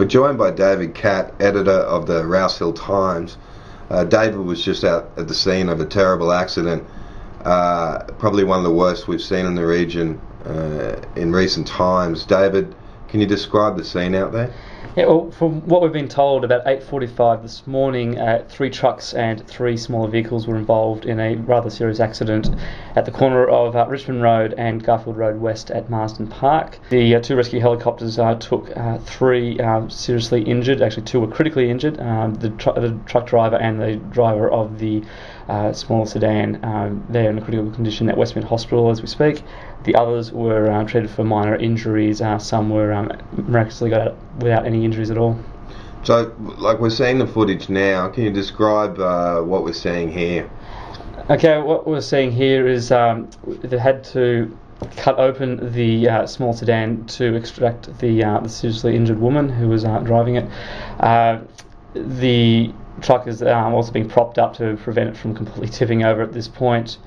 We're joined by David Catt, editor of the Rouse Hill Times. Uh, David was just out at the scene of a terrible accident, uh, probably one of the worst we've seen in the region uh, in recent times. David, can you describe the scene out there? Yeah, well, from what we've been told, about 8:45 this morning, uh, three trucks and three smaller vehicles were involved in a rather serious accident at the corner of uh, Richmond Road and Garfield Road West at Marsden Park. The uh, two rescue helicopters uh, took uh, three um, seriously injured. Actually, two were critically injured. Um, the, tr- the, truck driver and the driver of the uh, small sedan. Um, they're in a critical condition at Westmead Hospital as we speak. The others were treated for minor injuries. Some were um, miraculously got out without any injuries at all. So, like we're seeing the footage now, can you describe uh, what we're seeing here? Okay, what we're seeing here is um, they had to cut open the uh, small sedan to extract the, uh, the seriously injured woman who was uh, driving it. Uh, the truck is um, also being propped up to prevent it from completely tipping over at this point.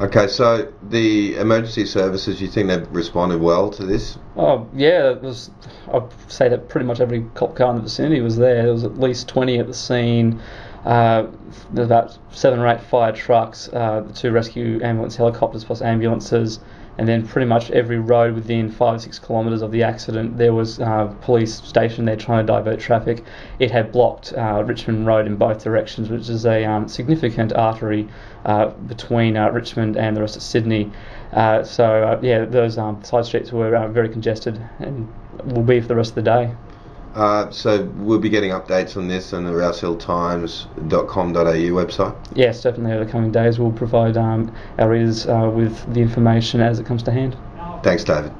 Okay, so the emergency services, you think they've responded well to this? Oh yeah, it was. I'd say that pretty much every cop car in the vicinity was there. There was at least twenty at the scene. Uh, about seven or eight fire trucks, uh, two rescue ambulance helicopters plus ambulances, and then pretty much every road within five or six kilometres of the accident, there was uh, police stationed there trying to divert traffic. It had blocked uh, Richmond Road in both directions, which is a um, significant artery uh, between uh, Richmond and the rest of Sydney. Uh, so yeah, those um, side streets were very congested and will be for the rest of the day. Uh, so we'll be getting updates on this on the rousehilltimes.com.au website. Yes, definitely. Over the coming days, we'll provide um, our readers uh, with the information as it comes to hand. Thanks, David.